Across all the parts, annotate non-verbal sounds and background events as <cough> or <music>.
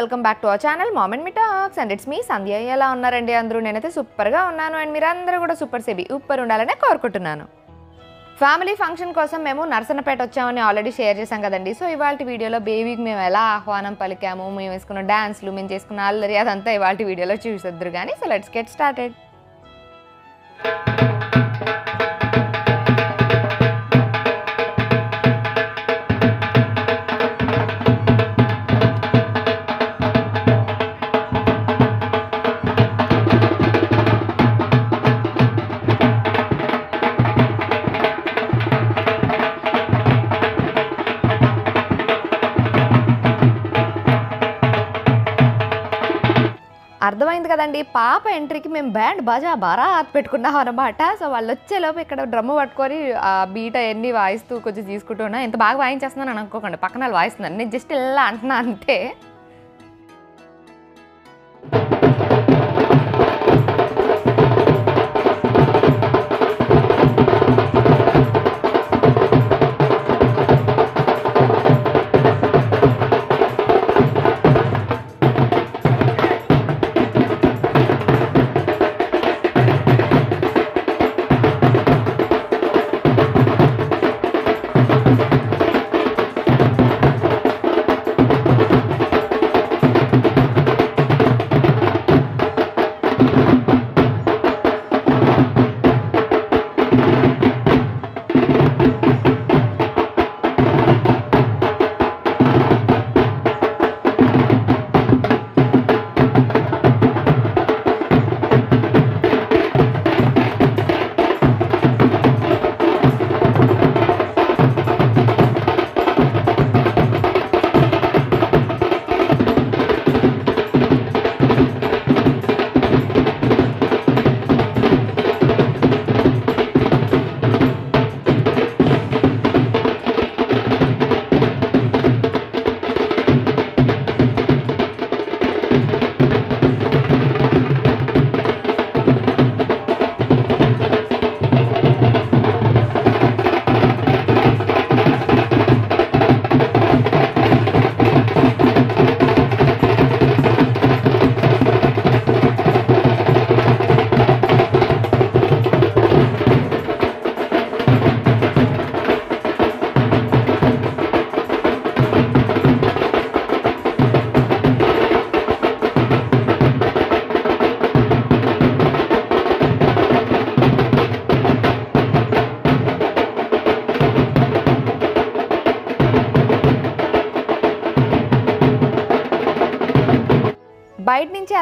Welcome back to our channel mom and me talks and it's me Sandhya ఎలా ఉన్నారండి అందరూ? నేనైతే సూపర్గా ఉన్నాను. అండ్ మీరందరూ కూడా సూపర్ సేబీ ఉప్పర్ ఉండాలనే కోరుకుంటున్నాను. ఫ్యామిలీ ఫంక్షన్ కోసం మేము నర్సనపేట వచ్చామని ఆల్రెడీ షేర్ చేశాం కదండి. సో ఇవాళ వీడియోలో బేబీకి మేము ఎలా ఆహ్వానం పలికాము? మేము వేసుకున్న డ్యాన్స్లు మేము చేసుకున్న అల్లరి అదంతా ఇవాళ వీడియోలో చూసేద్దరు కానీ సో లెట్స్ గెట్ స్టార్టెడ్ అండి పాప ఎంట్రీకి మేము బ్యాండ్ బాజా బారా పెట్టుకున్నాం అనమాట సో వాళ్ళు వచ్చేలోపు ఇక్కడ డ్రమ్ము పట్టుకొని ఆ బీట అవన్నీ వాయిస్తూ కొంచెం తీసుకుంటున్నా ఎంత బాగా వాయించేస్తున్నాను అని అనుకోకండి పక్కన వాళ్ళు వాయిస్తున్నాను నేను జస్ట్ ఇలా అంటున్నా అంతే.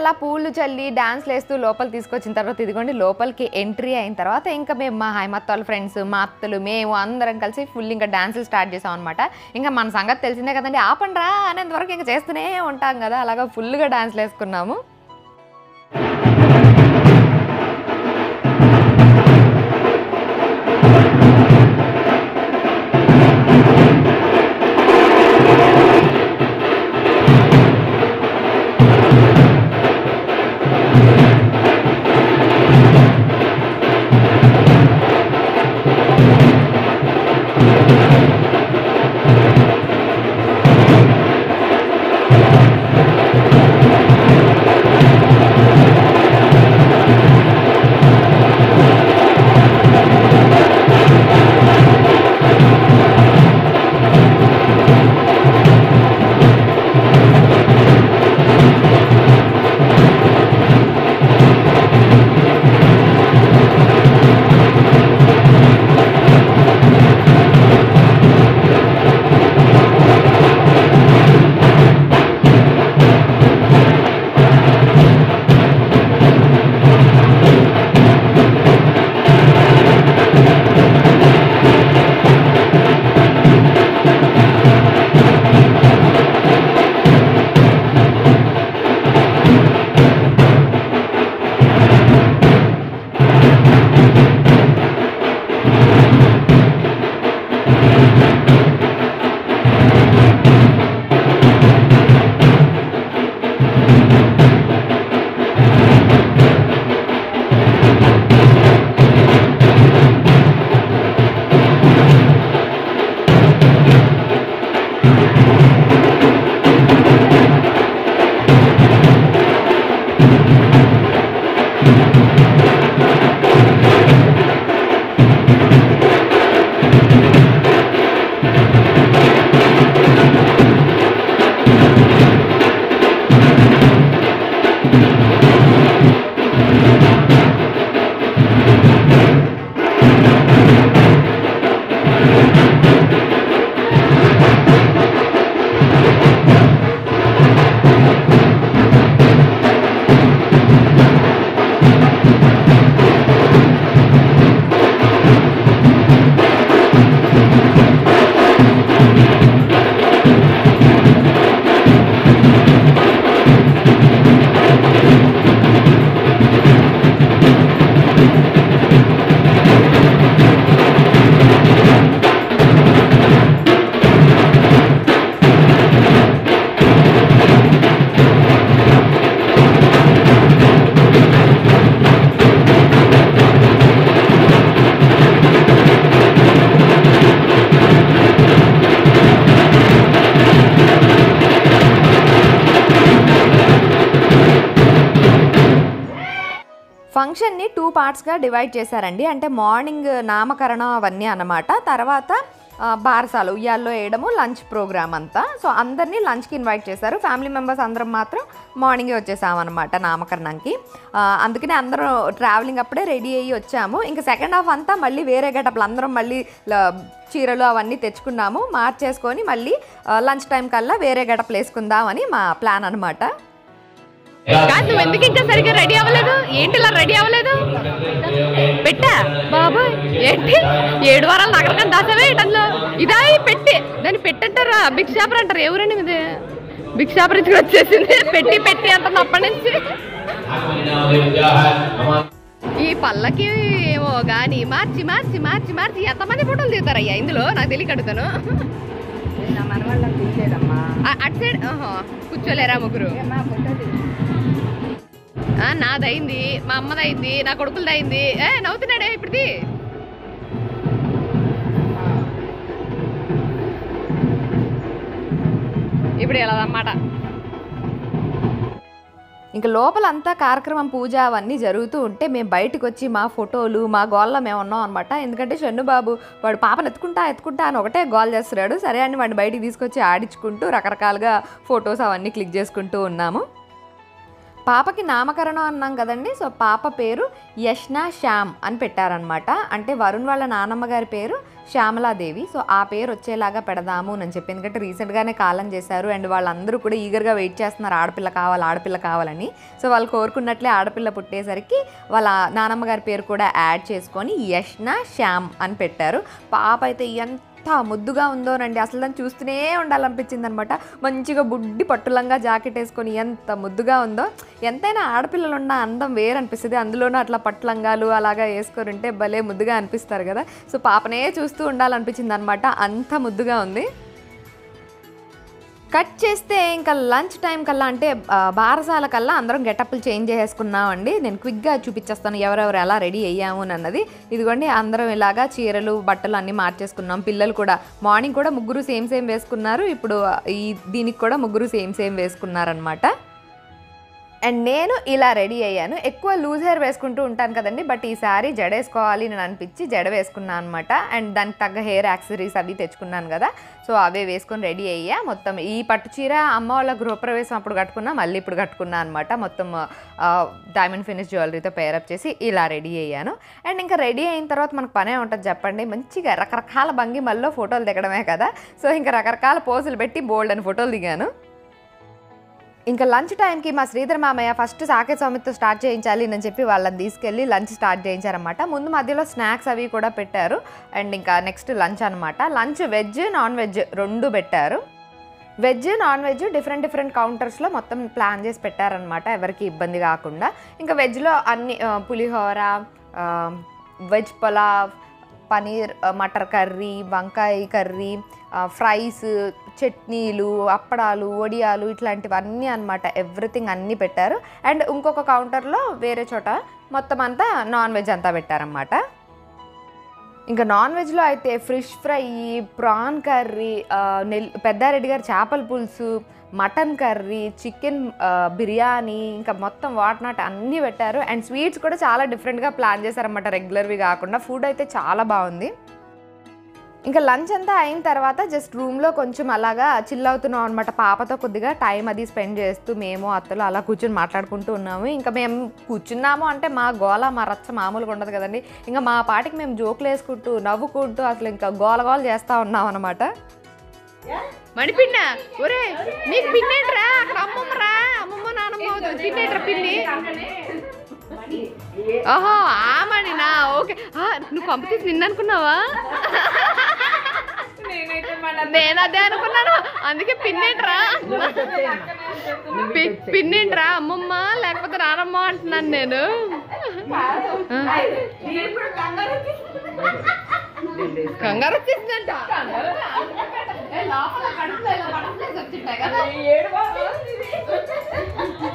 అలా పూలు చల్లి డాన్స్లు వేస్తూ లోపల తీసుకొచ్చిన తర్వాత ఇదిగోండి లోపలికి ఎంట్రీ అయిన తర్వాత ఇంకా మేము మా హైమత్ వాళ్ళ ఫ్రెండ్స్ మా అత్తలు మేము అందరం కలిసి ఫుల్ ఇంకా డాన్సులు స్టార్ట్ చేసాం అనమాట ఇంకా మన సంగతి తెలిసిందే కదండి ఆపండ్రా అనేంత వరకు ఇంకా చేస్తూనే ఉంటాం కదా అలాగా ఫుల్గా డాన్స్లు వేసుకున్నాము. పార్ట్స్గా డివైడ్ చేశారండి. అంటే మార్నింగ్ నామకరణం అవన్నీ అనమాట తర్వాత బారసాలు ఉయ్యాల్లో వేయడము లంచ్ ప్రోగ్రామ్ అంతా. సో అందరినీ లంచ్కి ఇన్వైట్ చేశారు. ఫ్యామిలీ మెంబర్స్ అందరం మాత్రం మార్నింగే వచ్చేసామన్నమాట నామకరణంకి. అందుకనే అందరం ట్రావెలింగ్ అప్పుడే రెడీ అయ్యి వచ్చాము. ఇంకా సెకండ్ హాఫ్ అంతా మళ్ళీ వేరే గెటప్లు. అందరం మళ్ళీ చీరలు అవన్నీ తెచ్చుకున్నాము. మార్చేసుకొని మళ్ళీ లంచ్ టైం కల్లా వేరే గటప్లు వేసుకుందామని మా ప్లాన్ అనమాట కాదు. నువ్వు ఎందుకు ఇంకా సరిగ్గా రెడీ అవ్వలేదు? ఏంటి ఇలా రెడీ అవ్వలేదు? పెట్టా? బాబు ఏంటి? ఏడు వారాలు నగరకం దాసావే ఇటంలో ఇదా పెట్టి. దాన్ని పెట్టంటారా? బిగ్ షాపర్ అంటారు. ఎవరండి ఇది బిగ్ షాపర్ ఇచ్చి వచ్చేసింది. పెట్టి పెట్టి అంటుంది అప్పటి నుంచి. ఈ పళ్ళకి ఏమో కానీ మార్చి మార్చి మార్చి మార్చి ఎంతమంది ఫోటోలు తీస్తారయ్యా ఇందులో నాకు తెలియక అడుగుతాను. ఆ- అటు సైడ్ కూర్చోలేరా ముగ్గురు? నాదైంది మా అమ్మదైంది నా కొడుకులదైంది. ఏ నవ్వుతున్నాడే ఇప్పుడుది ఇప్పుడు ఇలా అన్నమాట ఇంకా లోపలంతా కార్యక్రమం పూజ అవన్నీ జరుగుతూ ఉంటే మేము బయటకు వచ్చి మా ఫోటోలు మా గోల్లో మేము ఉన్నాం అనమాట ఎందుకంటే షన్నుబాబు వాడు పాపను ఎత్తుకుంటా ఎత్తుకుంటా అని ఒకటే గోల్ చేస్తున్నాడు. సరే అని వాడిని బయటికి తీసుకొచ్చి ఆడించుకుంటూ రకరకాలుగా ఫొటోస్ అవన్నీ క్లిక్ చేసుకుంటూ ఉన్నాము. పాపకి నామకరణం అన్నాం కదండి. సో పాప పేరు యష్నా శ్యామ్ అని పెట్టారనమాట అంటే వరుణ్ వాళ్ళ నానమ్మ గారి పేరు శ్యామలాదేవి. సో ఆ పేరు వచ్చేలాగా పెడదాము అని చెప్పి. ఎందుకంటే రీసెంట్గానే కాలం చేశారు. అండ్ వాళ్ళందరూ కూడా ఈగర్గా వెయిట్ చేస్తున్నారు. ఆడపిల్ల కావాలి ఆడపిల్ల కావాలని. సో వాళ్ళు కోరుకున్నట్లే ఆడపిల్ల పుట్టేసరికి వాళ్ళ నానమ్మ గారి పేరు కూడా యాడ్ చేసుకొని యష్నా శ్యామ్ అని పెట్టారు. పాప అయితే ఎంత ముద్దుగా ఉందోనండి. అసలు దాన్ని చూస్తూనే ఉండాలనిపించింది అనమాట మంచిగా బుడ్డి పట్టులంగా జాకెట్ వేసుకొని ఎంత ముద్దుగా ఉందో. ఎంతైనా ఆడపిల్లలు ఉన్న అందం వేరనిపిస్తుంది. అందులోనూ అట్లా పట్టులంగాలు అలాగా వేసుకొని ఉంటే భలే ముద్దుగా అనిపిస్తారు కదా. సో పాపనే చూస్తూ ఉండాలనిపించింది అనమాట అంత ముద్దుగా ఉంది. కట్ చేస్తే ఇంకా లంచ్ టైం కల్లా అంటే బారసాల కల్లా అందరం గెటప్లు చేంజ్ చేసేసుకున్నామండి. నేను క్విక్గా చూపించేస్తాను ఎవరెవరు ఎలా రెడీ అయ్యాము అని అన్నది. ఇదిగోండి అందరం ఇలాగా చీరలు బట్టలు అన్నీ మార్చేసుకున్నాం. పిల్లలు కూడా మార్నింగ్ కూడా ముగ్గురు సేమ్ సేమ్ వేసుకున్నారు. ఇప్పుడు ఈ దీనికి కూడా ముగ్గురు సేమ్ సేమ్ వేసుకున్నారనమాట అండ్ నేను ఇలా రెడీ అయ్యాను. ఎక్కువ లూజ్ హెయిర్ వేసుకుంటూ ఉంటాను కదండి బట్ ఈసారి జడ వేసుకోవాలి నేను అనిపించి జడ వేసుకున్నాను అనమాట అండ్ దానికి తగ్గ హెయిర్ యాక్సరీస్ అవి తెచ్చుకున్నాను కదా సో అవే వేసుకొని రెడీ అయ్యా. మొత్తం ఈ పట్టు చీర అమ్మ వాళ్ళ గృహప్రవేశం అప్పుడు కట్టుకున్నా మళ్ళీ ఇప్పుడు కట్టుకున్నా అనమాట మొత్తం డైమండ్ ఫినిష్ జ్యువెలరీతో పేరప్ చేసి ఇలా రెడీ అయ్యాను. అండ్ ఇంకా రెడీ అయిన తర్వాత మనకు పనే ఉంటుంది చెప్పండి మంచిగా రకరకాల భంగిమల్లో ఫోటోలు దిగడమే కదా. సో ఇంకా రకరకాల పోజులు పెట్టి బోల్డ్ అని ఫోటోలు దిగాను. ఇంకా లంచ్ టైంకి మా శ్రీధర్ మామయ్య ఫస్ట్ సాకే స్వామితో స్టార్ట్ చేయించాలి అని చెప్పి వాళ్ళని తీసుకెళ్ళి లంచ్ స్టార్ట్ చేయించారనమాట ముందు మధ్యలో స్నాక్స్ అవి కూడా పెట్టారు. అండ్ ఇంకా నెక్స్ట్ లంచ్ అనమాట లంచ్ వెజ్ నాన్ వెజ్ రెండు పెట్టారు. Veg non veg different different కౌంటర్స్లో మొత్తం ప్లాన్ చేసి పెట్టారనమాట ఎవరికి ఇబ్బంది కాకుండా. ఇంకా వెజ్లో అన్ని పులిహోర వెజ్ పులావ్ పనీర్ మటర్ కర్రీ వంకాయ కర్రీ ఫ్రైస్ చట్నీలు అప్పడాలు వడియాలు ఇట్లాంటివన్నీ అనమాట ఎవ్రీథింగ్ అన్నీ పెట్టారు. అండ్ ఇంకొక కౌంటర్లో వేరే చోట మొత్తం అంతా నాన్ వెజ్ అంతా పెట్టారనమాట ఇంకా నాన్ వెజ్లో అయితే ఫిష్ ఫ్రై ప్రాన్ కర్రీ నెల్ పెద్దారెడ్డి గారి చేపల పులుసు మటన్ కర్రీ చికెన్ బిర్యానీ ఇంకా మొత్తం వాట్ నాట్ అన్నీ పెట్టారు. అండ్ స్వీట్స్ కూడా చాలా డిఫరెంట్గా ప్లాన్ చేశారన్నమాట. రెగ్యులర్వి కాకుండా. ఫుడ్ అయితే చాలా బాగుంది. ఇంకా లంచ్ అంతా అయిన తర్వాత జస్ట్ రూమ్లో కొంచెం అలాగా చిల్ అవుతున్నాం అనమాట పాపతో కొద్దిగా టైం అది స్పెండ్ చేస్తూ మేము అత్తలు అలా కూర్చొని మాట్లాడుకుంటూ ఉన్నాము. ఇంకా మేము కూర్చున్నాము అంటే మా గోల మా రచ్చ మామూలుగా ఉండదు కదండి. ఇంకా మా పాటికి మేము జోకులు వేసుకుంటూ నవ్వుకుంటూ అసలు ఇంకా గోల గోల చేస్తూ ఉన్నాం అనమాట మణిపిన్న ఒరే నీకు పిన్నేంట్రా? అక్కడ అమ్మమ్మరా అమ్మమ్మ నానమ్మ అవుతుంది. పిన్నేంట్రా పిన్ని? ఓహో ఆ మణినా? ఓకే. నువ్వు పంపితీసి నిన్న అనుకున్నావా? నేను అదే అనుకున్నాను. అందుకే పిన్నేంట్రా పిన్నేంట్రా అమ్మమ్మ లేకపోతే నానమ్మ అంటున్నాను నేను. కంగారు వచ్చేసిందంట.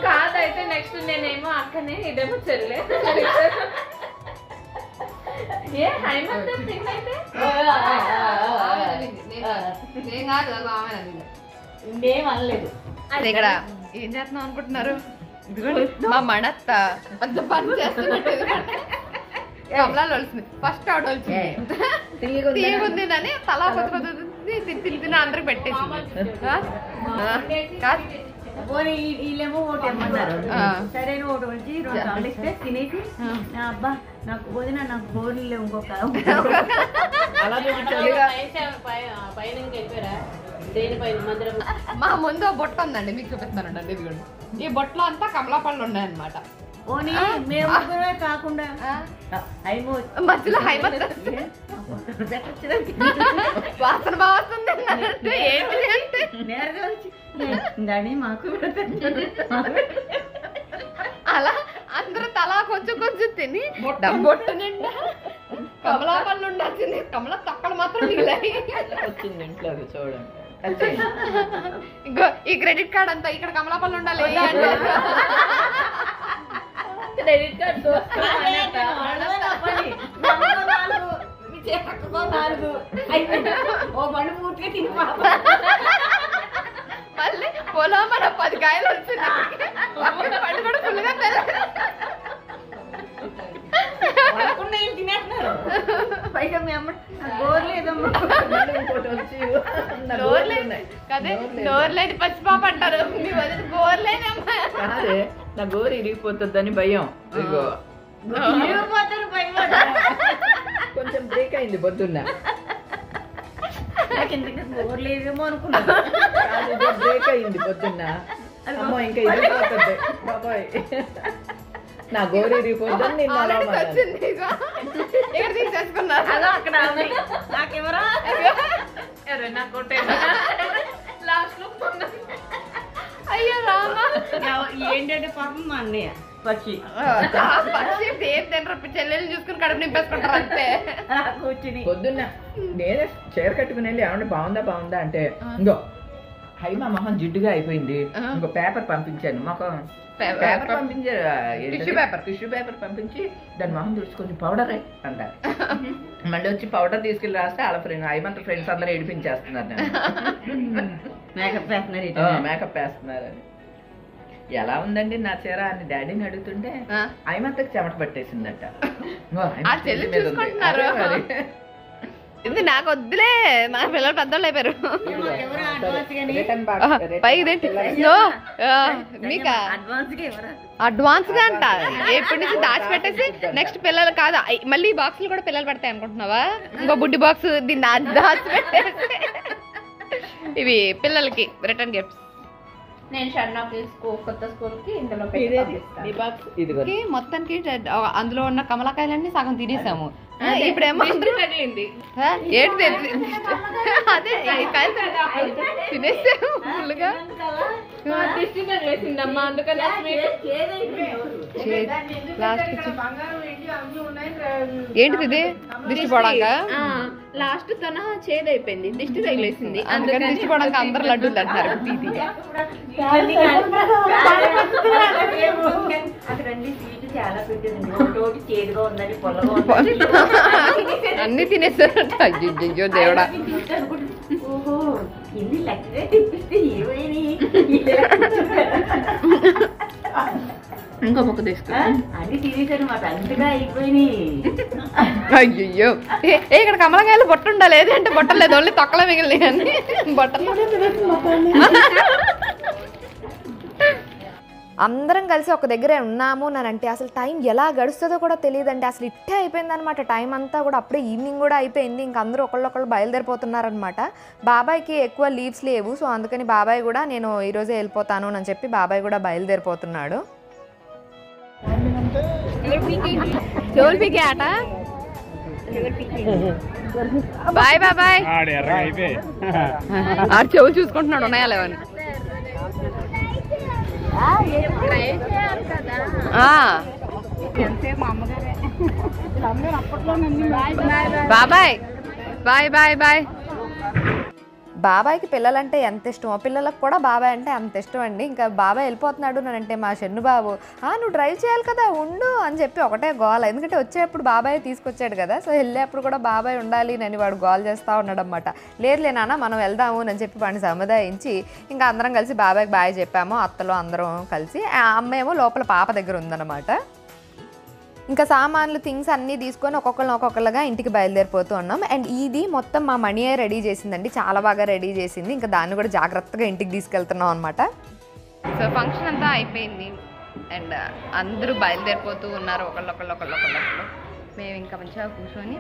కాదైతే నెక్స్ట్ నేనేమో అక్కనే ఇదేమో చెల్లె. ఏ హైమంత్ థింగ్ అయితే? నేను కాదు అది ఆమె అనింది. మేము అనలేదు. ఇక్కడ ఏం చేస్తున్నాం అనుకుంటున్నారు? మా మణత్త. అంత పని చేస్తున్నట్టు. కమలాలు ఫస్ట్ ఆవిడ వలిసింది తీయగుంది అని తలా కొద్ది కొద్ది తిని అందరికి వీ- వీళ్ళేమో ఓటు ఇమ్మన్నారు. సరైన ఓటు వచ్చి రెండు సార్లు ఇస్తే తినేసి నా అబ్బా నాకు వదిన నాకు బోర్లు ఇంకొక <laughs> మా ముందు బొట్ట ఉందండి మీకు చూపిస్తానండి ఇదిగోండి. ఈ బొట్టలో అంతా కమలా పళ్ళు ఉన్నాయన్నమాట. కాకుండా అయిమో మధ్యలో హైమత్ <laughs> వాసన ఏంటి అంటే మాకు అలా అందరూ తలా కొంచెం కొంచెం తిని బొట్టు నిండా. కమలా పళ్ళు ఉండాల్సింది. కమలా తొక్కలు మాత్రం మిగిలాయి. వచ్చింది ఇంట్లోకి చూడండి. ఇంకో ఈ క్రెడిట్ కార్డ్ అంతా ఇక్కడ కమలా పళ్ళు ఉండాలి. అంటే క్రెడిట్ కార్డు ఓ బండి పూర్తిగా తిని మళ్ళీ పొలం మన పది కాయలు వచ్చింది పళ్ళు కూడా ఫుల్గా పైగా మీ అమ్మ గోరు లేదమ్మా. మళ్ళీ ఇంకోటి వచ్చి నా నోరు గోర్లు లేదు ఉన్నాయి. కదే నోరు లేని పచ్చిపాప అంటారు. మీ వదిన గోరు లేని అమ్మాయి కాదే. నా గోరు ఇరిగిపోతుందని భయం. ఇదిగో. కొంచెం బ్రేక్ అయింది పొద్దున్న. బ్రేక్ అయింది పొద్దున్న. అమ్మో ఇంకా ఇరిగిపోతుంది. బాబాయ్. నా గోరు అలా. ఇక్కడ తీసేసుకున్నారు. అదో అక్కడ. నాకెవరా ఎవరైనా అయ్యో రామా. ఎవ- ఏంటంటే పాపం మా అన్నయ్య. పక్షి. తినరు. చెల్లెలు చూసుకుని కడుపు నింపేసుకుంటారు అంతే. కూర్చుని. పొద్దున్న నేనే చీర కట్టుకుని వెళ్ళి ఏమంటే బాగుందా బాగుందా అంటే ఇంకో హైమా మొహం జిడ్డుగా అయిపోయింది. ఇంకో పేపర్ పంపించాను. పే- పేపర్ పంపించారు టిష్యూ పేపర్. టిష్యూ పేపర్ పంపించి దాని మొహం తుడిచి కొంచెం పౌడర్ అంటారు. <laughs> మళ్ళీ వచ్చి పౌడర్ తీసుకెళ్ళి రాస్తే వాళ్ళ ఫ్రెండ్ హైమంత ఫ్రెండ్స్ అందరూ ఏడిపించేస్తున్నారు. మేకప్ <laughs> వేస్తున్నారు మేకప్ వేస్తున్నారని. ఎలా ఉందండి నా చీర అని డాడీని అడుగుతుంటే ఆ. హైమంతకు చెమట పట్టేసిందట. <laughs> ఇది నాకు వద్దులే? మా పిల్లలు పెద్దోళ్ళు అయిపోయారు. బాక్స్ పైకి తెంటి నో మీకా? అడ్వాన్స్గా? అంట. ఎప్పటి నుంచి దాచిపెట్టేసి నెక్స్ట్ పిల్లలు కాదు. మళ్ళీ ఈ బాక్సులు కూడా పిల్లలు పడతాయి అనుకుంటున్నావా? ఇంకో బుడ్డి బాక్స్ దీన్ని దాచిపెట్టేసి. ఇవి పిల్లలకి రిటర్న్ గిఫ్ట్స్ నేను షర్నాకి స్కూల్ కొత్త స్కూల్కి ఇందులో పెట్టి మొత్తానికి అందులో ఉన్న కమలకాయలన్నీ సగం <laughs> తినేసాము ఇప్పుడేమో తగిలింది. ఏంటి అదే కాయలు తినేసాము ఫుల్గా దిష్టి తగిలేసిందమ్మా అందుకని లాస్ట్ ఏంటిది దిష్టి పోడాక లాస్ట్ తన చేదైపోయింది. దిష్టి తగిలేసింది. అందుకని దిష్టి పోడాక అందరు లడ్డూలు <laughs> <laughs> అక్కడ <laughs> అన్ని తినేసారట. అయ్యో దేవుడా. ఓహో ఇన్ని లెక్కగా తెప్పిస్తే ఏమైనా ఇంకో అన్ని మాకు అంతగా అయిపోయినాయి. ఏ ఏ, ఇక్కడ కమలకాయలు బొట్ట ఉండాలి ఏదంటే బొట్ట లేదు ఓన్లీ తొక్కలే మిగిలి అని బొట్టలు. అందరం కలిసి ఒక దగ్గరే ఉన్నాము అంటే అసలు టైం ఎలా గడుస్తుందో కూడా తెలియదండి. అసలు ఇట్టే అయిపోయింది అనమాట టైం అంతా కూడా అప్పుడే ఈవినింగ్ కూడా అయిపోయింది. ఇంక అందరూ ఒకళ్ళొకళ్ళు బయలుదేరిపోతున్నారనమాట బాబాయ్కి ఎక్కువ లీవ్స్ లేవు. సో అందుకని బాబాయ్ కూడా నేను ఈరోజే వెళ్ళిపోతాను అని చెప్పి బాబాయ్ కూడా బయలుదేరిపోతున్నాడు. చెవులు పీకే ఆట? బాయ్ బాబాయ్. ఆడ ఎర్రగా అయిపోయి ఆడు చెవులు చూసుకుంటున్నాడు ఉన్నాయా లేవని ఆ. బాబాయ్. Bye bye bye. బాబాయ్కి పిల్లలంటే ఎంత ఇష్టమో పిల్లలకు కూడా బాబాయ్ అంటే అంత ఇష్టం అండి. ఇంకా బాబాయ్ వెళ్ళిపోతున్నాడు అంటే మా షన్ను బాబు "ఆ, నువ్వు డ్రైవ్ చేయాలి కదా ఉండు అని చెప్పి ఒకటే గోల. ఎందుకంటే వచ్చేప్పుడు బాబాయ్ తీసుకొచ్చాడు కదా. సో వెళ్ళేప్పుడు కూడా బాబాయ్ ఉండాలి అని వాడు గోల్ చేస్తూ ఉన్నాడు అనమాట లేదులే నాన్న మనం వెళ్దాము అని చెప్పి వాడిని సముదాయించి ఇంకా అందరం కలిసి బాబాయ్కి బాయ్ చెప్పాము. అత్తలో అందరం కలిసి. ఆ అమ్మ ఏమో లోపల పాప దగ్గర ఉందన్నమాట. ఇంకా సామాన్లు థింగ్స్ అన్నీ తీసుకొని ఒక్కొక్కరిని ఒక్కొక్కరుగా ఇంటికి బయలుదేరిపోతూ ఉన్నాం. అండ్ ఇది మొత్తం మా మణి రెడీ చేసిందండి. చాలా బాగా రెడీ చేసింది. ఇంకా దాన్ని కూడా జాగ్రత్తగా ఇంటికి తీసుకెళ్తున్నాం అనమాట సో ఫంక్షన్ అంతా అయిపోయింది. అండ్ uh, అందరూ బయలుదేరిపోతూ ఉన్నారు. ఒకళ్ళొకళ్ళు ఒకళ్ళొకళ్ళు మేము ఇంకా మంచిగా కూర్చొని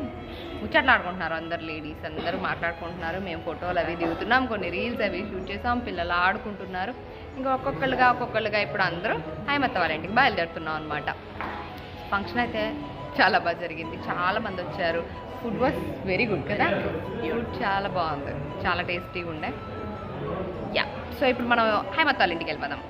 ముచ్చట్లాడుకుంటున్నారు అందరు లేడీస్ అందరూ మాట్లాడుకుంటున్నారు. మేము ఫోటోలు అవి దిగుతున్నాం. కొన్ని రీల్స్ అవి షూట్ చేసాం. పిల్లలు ఆడుకుంటున్నారు. ఇంకా ఒక్కొక్కళ్ళుగా ఒక్కొక్కళ్ళుగా ఇప్పుడు అందరూ హైమత్త వాళ్ళ ఇంటికి బయలుదేరుతున్నాం అనమాట ఫంక్షన్ అయితే చాలా బాగా జరిగింది. చాలా మంది వచ్చారు. ఫుడ్ వాస్ వెరీ గుడ్ కదా? ఫుడ్ చాలా బాగుంది. చాలా టేస్టీగా ఉండే. యా సో ఇప్పుడు మనం హైమత్ వాళ్ళ ఇంటికి వెళ్ళిపోదాం.